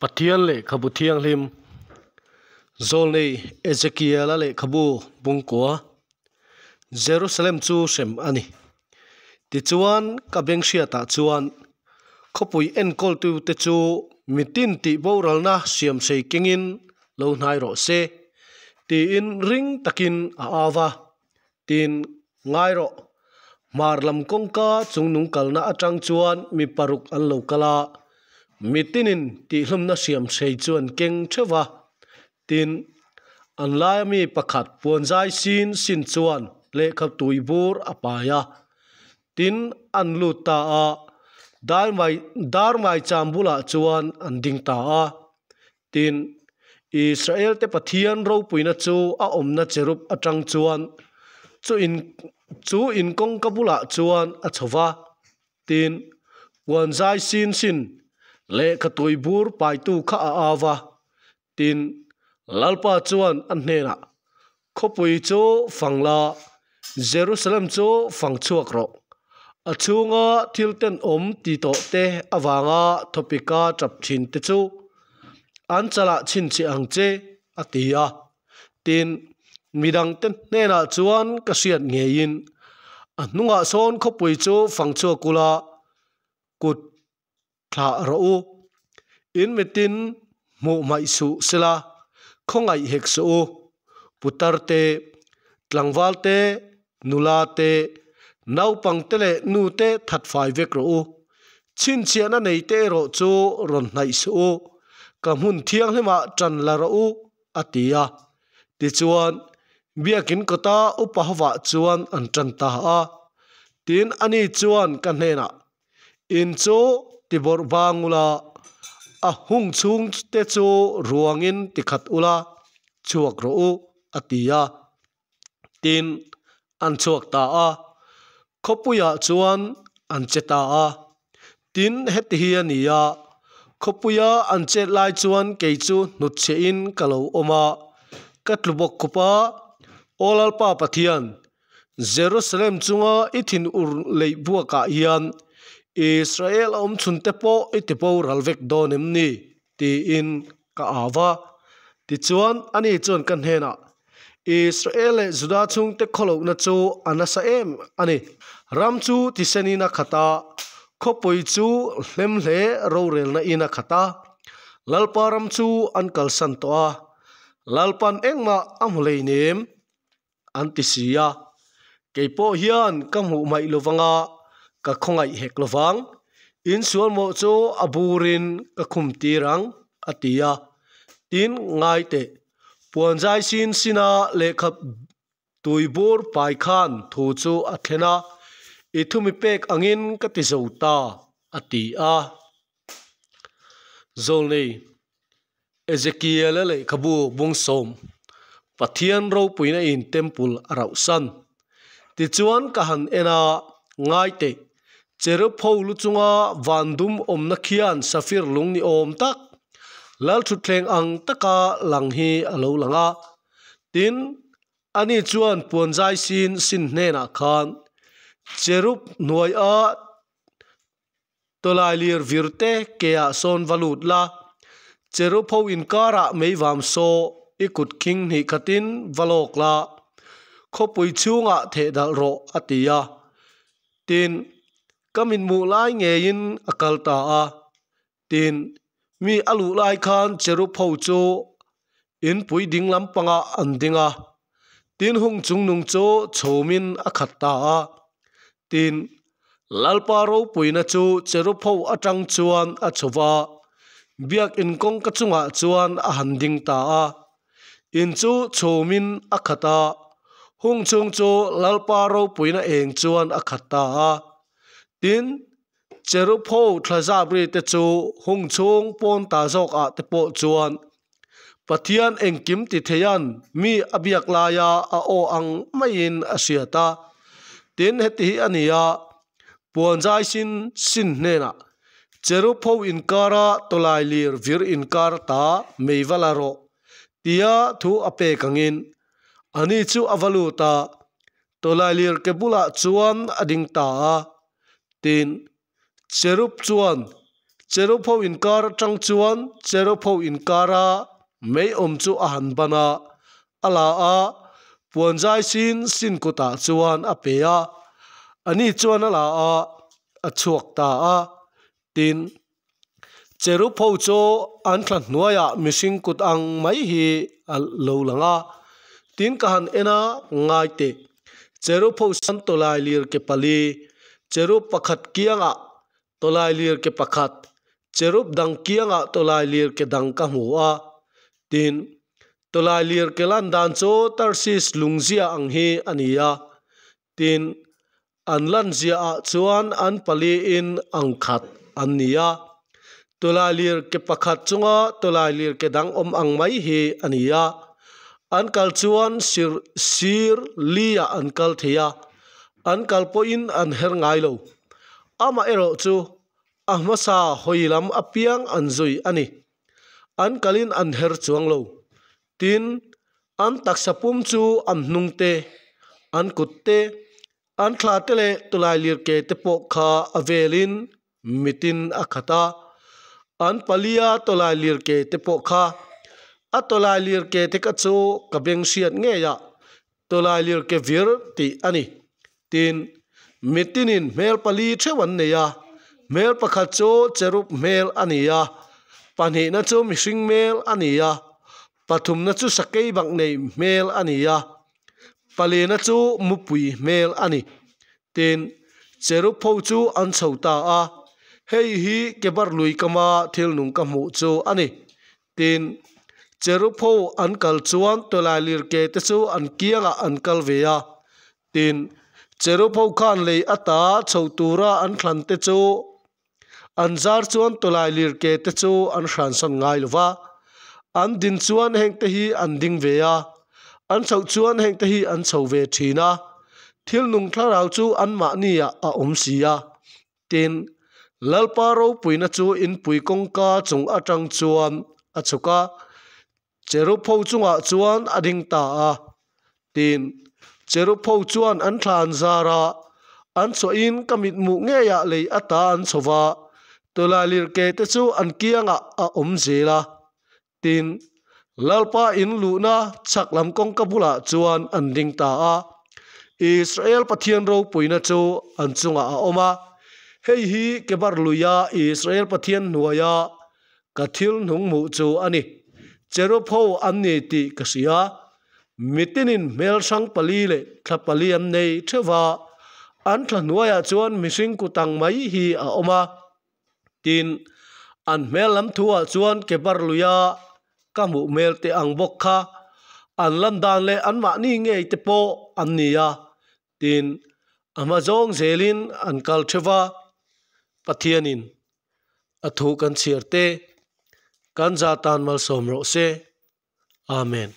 pathian le khabu thiang hlim zol nei ezekiel le khabu bungkwa jerusalem chu sem ani. Ti chuan ka beng sia ta chuan. Khopui en kol tu te chu. Mitin ti boral na siam sei kingin lo hnai ro se. Ti in ring takin a awa tin ngai ro. Mar lam kongka chung nung kalna atang chuan. Mi paruk an lo kala mitinin ti hlum na siam sei chuan keng thewa tin, an lai mi pakhat puan sin sin chuan le khap tui bur apaya tin an lu ta a. Dar mai dar mai chambula chuan an ding ta a. Tin, Israel te pathian ro puina chu a omna cherup atang chuan. Chu in chu in kong kabula chuan a chowa tin wan zai sin sin le ka toy bur pai tu kha a awa tin lalpa chuan an hena khopui chu fangla jerusalem chu fangchuak ro achunga thilten om ti to te awanga thopika trap thin te chu. An chala chin chi ang che atia tin midang ten nena chuan ka siat ngein anunga son khopui chu fangchua kula kut thla ro u. In metin mu mai su sela khongai hek su u. Putar te, tlangwal te, nula te nau pang te le nu te that fai vek ro u. Chin chiana nei te ro chu ron nai su u. Ka mun thiang hlema tran la ro u atia ti chuan biakin kota upa hawa chuan an tran ta a. Tin ani chuan kan hena in chu tibor bangula a hung chung te chu ruangin tikhat ula. Chuak ro u atia tin an chuak ta a. Khopuya chuan an cheta a. Tin heti hi ania khopuya an chet lai chuan ke chu nut che in kalo oma. Katlubok khupa olal pa pathian. Jerusalem chunga ithin ur lei buaka hian Israel om chun te po i te po ralvek do nim ni. Ti in ka awa ti chuan ani chuan kan hena Israel le juda chung te kholo na chu anasa em ani ram chu ti seni na khata. Khopoi chu hlem hle ro rel na ina khata. Lalpa ram chu an kal san to a. Lalpan engma amulei nem. Antisia keipo hian kamu mai lovanga ka khongai hek lovang. In sual mo chu aburin ka khum tirang atia tin ngai te, puan zai sin sina le khap tuibur pai khan thu chu athena ithumi pek angin ka ti zota atia zolni ezekiel le khabu bung som. Pathian ro puina in temple arau san. Ti chuan ka han ena ngai te cheru phou lu chunga vandum om na khian safir lung ni om tak lal thu thleng ang taka lang hi alo langa tin ani chuan puan zai sin sin hne na khan cherup nuai a tolai lir virte kea son valut la cheru pho in kara mei vam so ikut king ni khatin valok la khopui chunga the dal ro atia tin kamin mu lai nge in akal ta a. Tin mi alu lai khan cheru pho chu in pui ding lam panga an dinga tin hung chung nung chu chomin akhat ta a. Tin lalpa ro puina chu cheru pho atang chuan a chowa biak in kong ka chunga chuan a han ding ta a. In chu chomin akhata hung chung chu lalpa ro puina eng chuan akhata a. tin cheru pho thla za bre te chu hung chung pon ta jok a te po chuan. Pathian engkim ti theyan mi abiak laya a o ang mai asiata tin heti hi ania puan ponjai sin sin ne na. Cheru pho in kara tolai lir vir in kar ta meiwala ro. Tia thu ape kangin ani chu avalu ta. Tolai lir kebula chuan ading ta tin cherup chuan cherup ho inkar tang chuan cherup ho inkara mei om chu a han bana ala a puan puanjai sin sin kota chuan a pe a ani chuan ala a a chuak ta a tin cherup ho cho an thlan nuaya mishing kut ang mai hi a lo langa tin kahan ena ngai te cherup ho san tolai lir ke pali cherup pakhat kianga tolai lir ke pakhat. Cherup dang kianga tolai lir ke dang ka hu a tin tolai lir ke lan dan cho tarsis lungzia ang hi ania tin an lan zia a chuan an pali in ang khat an nia tolai lir ke pakhat chunga tolai lir ke dang om ang mai hi ania an kal chuan sir sir lia an kal thia. An kalpo in an her ngai lo. Ama ero chu ahmasa hoilam apiang an zui ani. An kalin an her chuang lo. Tin, an taksapum chu an nungte an kutte an thla tele tulai lir ke te po kha avelin, mitin akhata. An palia tolai lir ke te po kha. A tolai lir ke te ka chu kabeng siat nge ya. Tolai lir ke vir ti ani tin. Mitinin mel pali thewan neya mel pakhat chu cherup mel ania pani na chu mihring mel ania pathum na chu sakei bang nei mel ania pali na chu mupui mel ani. Tin, cherup pho chu an chhota a. Hei hi kebar lui kama thil nung ka mu chu ani. Tin, cherup pho an kal chuan tolai lir ke te chu an kianga an kal veya tin cheru pho khan le ata chho tura an thlan te chu. An zar chuan tolai lir ke te chu an hran san ngai lova an din chuan heng te hi an ding ve ya. An chho chuan heng te hi an chho ve thina thil nung thlarau chu an ma ni a om si ya. Tin lalpa ro puina chu in pui kong ka chung atang chuan a chuka cheru pho chunga chuan a ding ta a. Tin cheru pho chuan an thlan zara. An cho in kamit mu nge ya le ata an chowa tola lir ke te chu an kianga a om zela. Tin, lalpa in luna chaklam kong kabula chuan an ding ta a. Israel pathian ro puina chu an chunga a oma. Hei hi kebar luya israel pathian nuaya kathil nung mu chu ani. Chero pho anni ti kasia mitinin mel sang pali le thla pali am nei thewa an thla nuaya chuan mihring kutang mai hi a oma. Tin, an mel lam thua chuan kebar luya. Kamu mel te ang bok kha. An lam dan le an ma ni nge te po an nia tin ama zong zelin an kal thewa pathianin athu kan chiarte kan za tan mal somro se. Amen.